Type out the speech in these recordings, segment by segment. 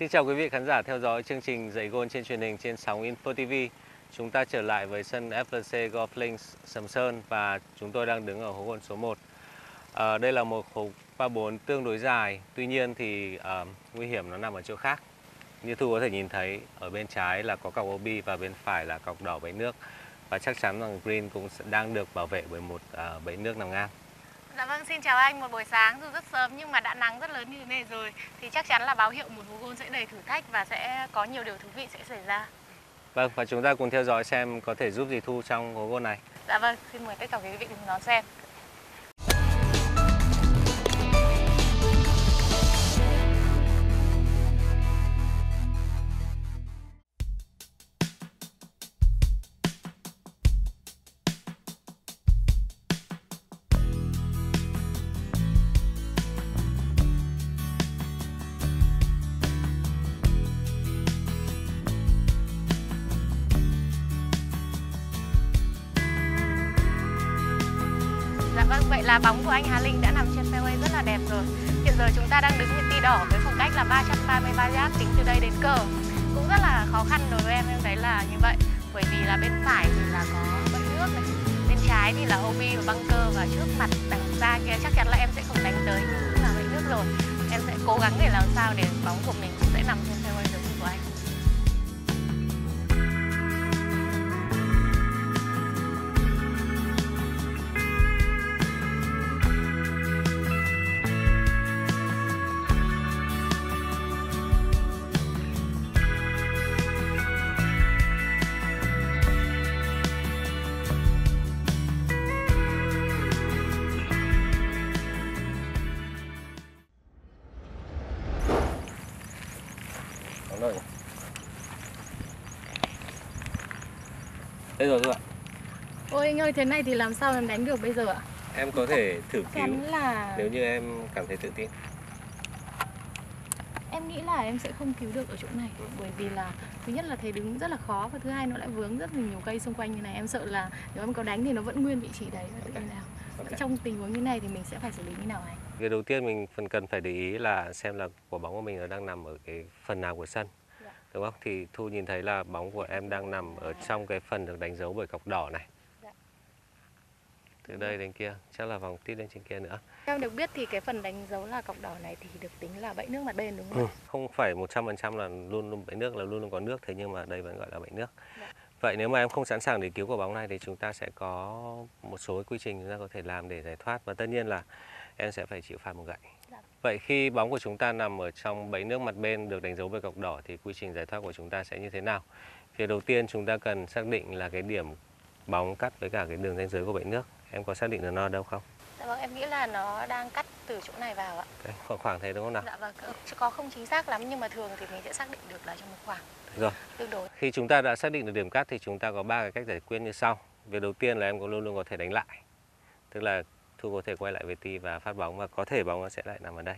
Xin chào quý vị khán giả theo dõi chương trình dạy gôn trên truyền hình trên sóng Info TV. Chúng ta trở lại với sân FLC Golf Links Sầm Sơn và chúng tôi đang đứng ở hố gôn số 1. À, ờ, đây là một hố 34 tương đối dài, tuy nhiên thì à, nguy hiểm nó nằm ở chỗ khác. Như Thu có thể nhìn thấy ở bên trái là có cọc OB và bên phải là cọc đỏ bẫy nước và chắc chắn rằng green cũng đang được bảo vệ bởi một à, bẫy nước nằm ngang. Dạ vâng, xin chào anh. Một buổi sáng dù rất sớm nhưng mà đã nắng rất lớn như thế này rồi thì chắc chắn là báo hiệu một hố gôn sẽ đầy thử thách và sẽ có nhiều điều thú vị sẽ xảy ra. Vâng, và chúng ta cùng theo dõi xem có thể giúp gì Thu trong hố gôn này. Dạ vâng, xin mời tất cả quý vị cùng đón xem. Vâng, vậy là bóng của anh Hà Linh đã nằm trên fairway rất là đẹp rồi. Hiện giờ chúng ta đang đứng trên tee đỏ với khoảng cách là 333 yard tính từ đây đến cờ. Cũng rất là khó khăn đối với em, em thấy là như vậy. Bởi vì là bên phải thì là có bẫy nước này, bên trái thì là OB và băng cơ và trước mặt đằng xa kia chắc chắn là em sẽ không đánh tới nhưng cũng là bẫy nước rồi. Em sẽ cố gắng để làm sao để bóng của mình cũng sẽ nằm trên Đúng rồi. Đây rồi các bạn. Ôi anh ơi, thế này thì làm sao em đánh được bây giờ ạ? Em có thể thử cứu là nếu như em cảm thấy tự tin. em nghĩ là em sẽ không cứu được ở chỗ này bởi vì là thứ nhất là thấy đứng rất là khó và thứ hai nó lại vướng rất là nhiều cây xung quanh như này em sợ là nếu em có đánh thì nó vẫn nguyên vị trí đấy và tự nào Ok. trong tình huống như này thì mình sẽ phải xử lý như nào anh Việc đầu tiên mình phần cần phải để ý là xem là quả bóng của mình nó đang nằm ở cái phần nào của sân. Dạ. Đúng không? Thì Thu nhìn thấy là bóng của em đang nằm ở trong cái phần được đánh dấu bởi cọc đỏ này. Dạ. Từ đây đến kia, chắc là vòng tít lên trên kia nữa. em được biết thì cái phần đánh dấu là cọc đỏ này thì được tính là bẫy nước mặt bên đúng không Ừ, không phải 100% là luôn luôn bẫy nước là luôn luôn có nước thế nhưng mà đây vẫn gọi là bẫy nước. Dạ. Vậy nếu mà em không sẵn sàng để cứu quả bóng này thì chúng ta sẽ có một số quy trình chúng ta có thể làm để giải thoát và tất nhiên là em sẽ phải chịu phạt một gậy. Dạ. Vậy khi bóng của chúng ta nằm ở trong bẫy nước mặt bên được đánh dấu bởi cọc đỏ thì quy trình giải thoát của chúng ta sẽ như thế nào? Việc đầu tiên chúng ta cần xác định là cái điểm bóng cắt với cả cái đường ranh giới của bẫy nước. Em có xác định được nó ở đâu không? Dạ vâng em nghĩ là nó đang cắt từ chỗ này vào ạ Đấy, khoảng khoảng thế đúng không nào? Dạ vâng có không chính xác lắm nhưng mà thường thì mình sẽ xác định được là trong một khoảng Rồi. tương đối Khi chúng ta đã xác định được điểm cắt thì chúng ta có ba cái cách giải quyết như sau. Việc đầu tiên là em có luôn luôn có thể đánh lại. Tức là Thu có thể quay lại về ti và phát bóng và có thể bóng nó sẽ lại nằm ở đây.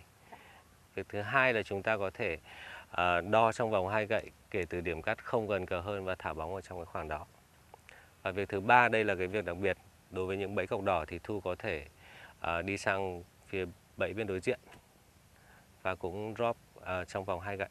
Việc thứ hai là chúng ta có thể ờ, đo trong vòng hai gậy kể từ điểm cắt không gần cờ hơn và thả bóng ở trong cái khoảng đó. Và việc thứ ba, đây là cái việc đặc biệt đối với những bẫy cọc đỏ thì Thu có thể ờ, đi sang phía bẫy bên đối diện và cũng drop ờ, trong vòng hai gậy.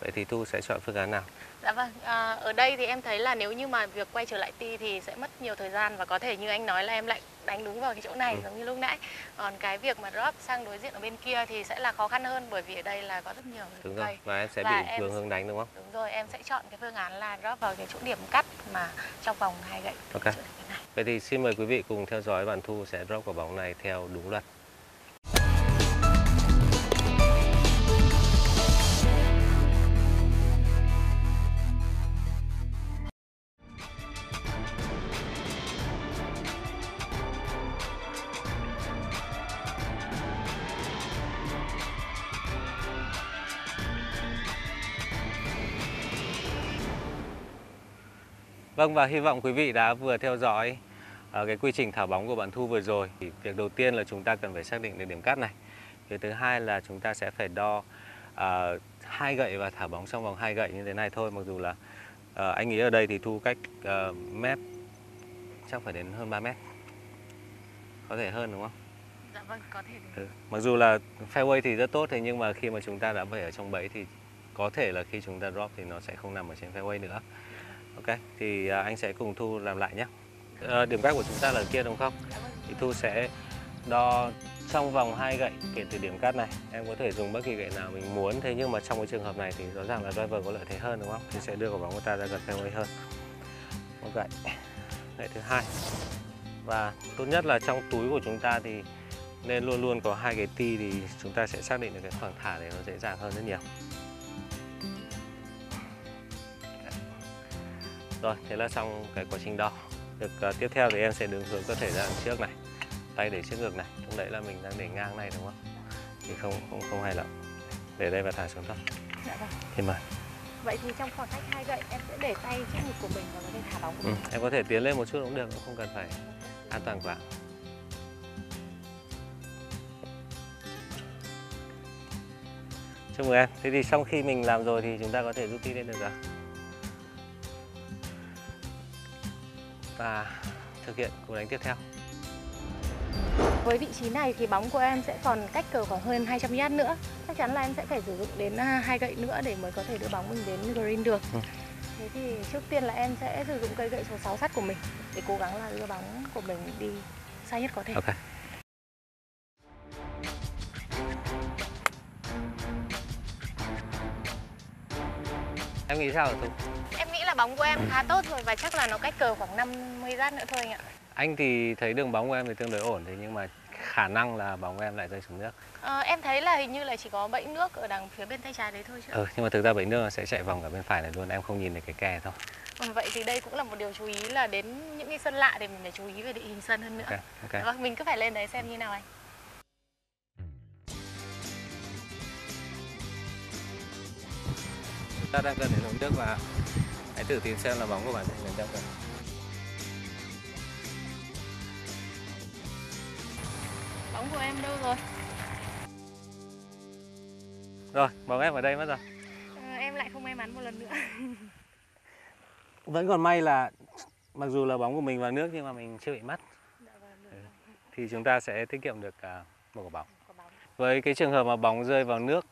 Vậy thì Thu sẽ chọn phương án nào? Dạ vâng, à, ở đây thì em thấy là nếu như mà việc quay trở lại ti thì sẽ mất nhiều thời gian và có thể như anh nói là em lại đánh đúng vào cái chỗ này Ừ. giống như lúc nãy. Còn cái việc mà drop sang đối diện ở bên kia thì sẽ là khó khăn hơn bởi vì ở đây là có rất nhiều Đúng rồi, cây. và em sẽ Và bị em hướng đánh đúng không? Đúng rồi, em sẽ chọn cái phương án là drop vào cái chỗ điểm cắt mà trong vòng hai gậy. Ok. Vậy thì xin mời quý vị cùng theo dõi bạn Thu sẽ drop quả bóng này theo đúng luật. Vâng và hy vọng quý vị đã vừa theo dõi À, cái quy trình thả bóng của bạn Thu vừa rồi thì việc đầu tiên là chúng ta cần phải xác định được điểm cắt này. Việc thứ hai là chúng ta sẽ phải đo à, hai gậy và thả bóng trong vòng hai gậy như thế này thôi. Mặc dù là à, anh nghĩ ở đây thì Thu cách à, mét chắc phải đến hơn 3 mét. Có thể hơn đúng không? Dạ vâng, có thể. Ừ. Mặc dù là fairway thì rất tốt thế nhưng mà khi mà chúng ta đã về ở trong bẫy thì có thể là khi chúng ta drop thì nó sẽ không nằm ở trên fairway nữa. Ok, thì à, anh sẽ cùng Thu làm lại nhé. Ờ, điểm cách của chúng ta là kia đúng không? Thì Thu sẽ đo trong vòng hai gậy kể từ điểm cắt này. Em có thể dùng bất kỳ gậy nào mình muốn thế nhưng mà trong cái trường hợp này thì rõ ràng là driver có lợi thế hơn đúng không? Thì sẽ đưa quả bóng của ta ra gần fairway hơn. Một gậy. Gậy thứ hai. Và tốt nhất là trong túi của chúng ta thì nên luôn luôn có hai cái ti thì chúng ta sẽ xác định được cái khoảng thả để nó dễ dàng hơn rất nhiều. Rồi, thế là xong cái quá trình đo. Được uh, tiếp theo thì em sẽ đứng hướng cơ thể ra đằng trước này, tay để trước ngực này. Lúc nãy là mình đang để ngang này đúng không? Thì không không không hay lắm. Để đây và thả xuống thôi. Dạ vâng. Thì mời. Vậy thì trong khoảng cách hai gậy em sẽ để tay trước ngực của mình và có thể thả bóng của Ừ, mình. em có thể tiến lên một chút cũng được, không cần phải an toàn quá. Chúc mừng em. Thế thì sau khi mình làm rồi thì chúng ta có thể rút ti lên được rồi. Và thực hiện cú đánh tiếp theo. Với vị trí này thì bóng của em sẽ còn cách cờ khoảng hơn 200 yard nữa. Chắc chắn là em sẽ phải sử dụng đến à, hai gậy nữa để mới có thể đưa bóng mình đến green được. Ừ. Thế thì trước tiên là em sẽ sử dụng cây gậy số 6 sắt của mình để cố gắng là đưa bóng của mình đi xa nhất có thể. Ok. Em nghĩ sao hả? Bóng của em khá tốt rồi và chắc là nó cách cờ khoảng 50 yard nữa thôi anh ạ. Anh thì thấy đường bóng của em thì tương đối ổn thế nhưng mà khả năng là bóng của em lại rơi xuống nước. Ờ, em thấy là hình như là chỉ có bẫy nước ở đằng phía bên tay trái đấy thôi chứ. Ừ, nhưng mà thực ra bẫy nước nó sẽ chạy vòng cả bên phải này luôn, em không nhìn thấy cái kè thôi. Còn vậy thì đây cũng là một điều chú ý là đến những cái sân lạ thì mình phải chú ý về địa hình sân hơn nữa. Ok, ok. Vâng, mình cứ phải lên đấy xem như nào anh. Chúng ta đang gần đến xuống nước và hãy thử tìm xem là bóng của bạn sẽ đến đâu rồi. Bóng của em đâu rồi? Rồi, bóng em ở đây mất rồi. Ờ, em lại không may mắn một lần nữa. Vẫn còn may là mặc dù là bóng của mình vào nước nhưng mà mình chưa bị mất. Dạ vâng, Ừ. Thì chúng ta sẽ tiết kiệm được à, một quả bóng. Với cái trường hợp mà bóng rơi vào nước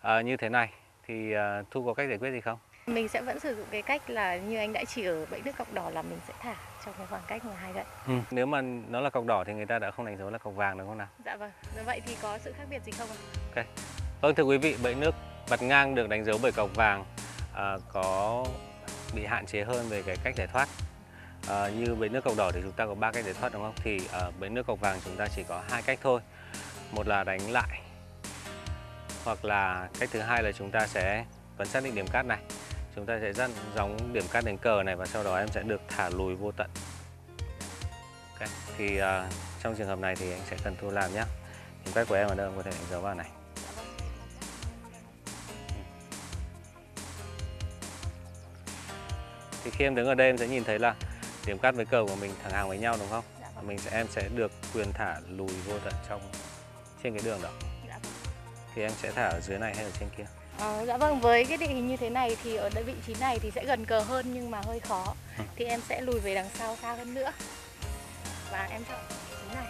à, như thế này thì à, Thu có cách giải quyết gì không? Mình sẽ vẫn sử dụng cái cách là như anh đã chỉ ở bẫy nước cọc đỏ là mình sẽ thả trong cái khoảng cách mà hai gậy. Ừ. Nếu mà nó là cọc đỏ thì người ta đã không đánh dấu là cọc vàng đúng không nào? Dạ vâng. Như vậy thì có sự khác biệt gì không ạ? Vâng thưa quý vị, bẫy nước bật ngang được đánh dấu bởi cọc vàng à, có bị hạn chế hơn về cái cách giải thoát. À, như bẫy nước cọc đỏ thì chúng ta có ba cách giải thoát đúng không? Thì ở bẫy nước cọc vàng chúng ta chỉ có hai cách thôi. Một là đánh lại hoặc là cách thứ hai là chúng ta sẽ vẫn xác định điểm cắt này. Chúng ta sẽ dắt dòng điểm cắt đến cờ này và sau đó em sẽ được thả lùi vô tận. Ok. Thì à, trong trường hợp này thì anh sẽ cần thu làm nhé. Điểm cắt của em ở đâu em có thể đánh dấu vào này. thì khi em đứng ở đây em sẽ nhìn thấy là điểm cắt với cờ của mình thẳng hàng với nhau đúng không? Dạ vâng. mình sẽ em sẽ được quyền thả lùi vô tận trong trên cái đường đó. Dạ vâng. Thì em sẽ thả ở dưới này hay ở trên kia? Ờ, dạ vâng, với cái địa hình như thế này thì ở đây vị trí này thì sẽ gần cờ hơn nhưng mà hơi khó. Ừ. Thì em sẽ lùi về đằng sau xa hơn nữa. Và em chọn vị trí này.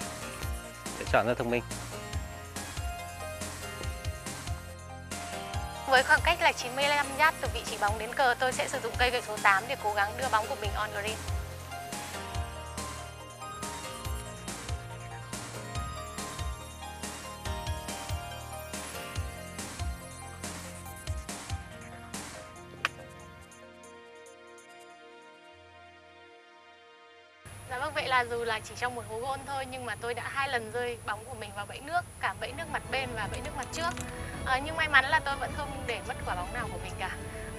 Sẽ chọn rất thông minh. Với khoảng cách là 95 yard từ vị trí bóng đến cờ, tôi sẽ sử dụng cây gậy số 8 để cố gắng đưa bóng của mình on green. Dạ vâng, vậy là dù là chỉ trong một hố gôn thôi nhưng mà tôi đã hai lần rơi bóng của mình vào bẫy nước, cả bẫy nước mặt bên và bẫy nước mặt trước. À, nhưng may mắn là tôi vẫn không để mất quả bóng nào của mình cả.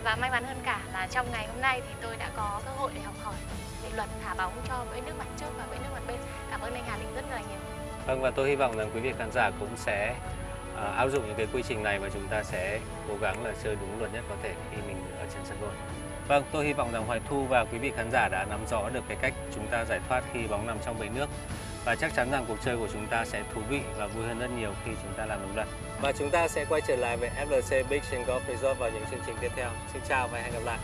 Và may mắn hơn cả là trong ngày hôm nay thì tôi đã có cơ hội để học hỏi về luật thả bóng cho bẫy nước mặt trước và bẫy nước mặt bên. Cảm ơn anh Hà Linh rất là nhiều. Vâng và tôi hy vọng rằng quý vị khán giả cũng sẽ à, áp dụng những cái quy trình này và chúng ta sẽ cố gắng là chơi đúng luật nhất có thể khi mình ở trên sân gôn. Vâng, tôi hy vọng rằng Hoài Thu và quý vị khán giả đã nắm rõ được cái cách chúng ta giải thoát khi bóng nằm trong bể nước và chắc chắn rằng cuộc chơi của chúng ta sẽ thú vị và vui hơn rất nhiều khi chúng ta làm đúng luật. Và chúng ta sẽ quay trở lại với FLC Big Golf Resort vào những chương trình tiếp theo. Xin chào và hẹn gặp lại.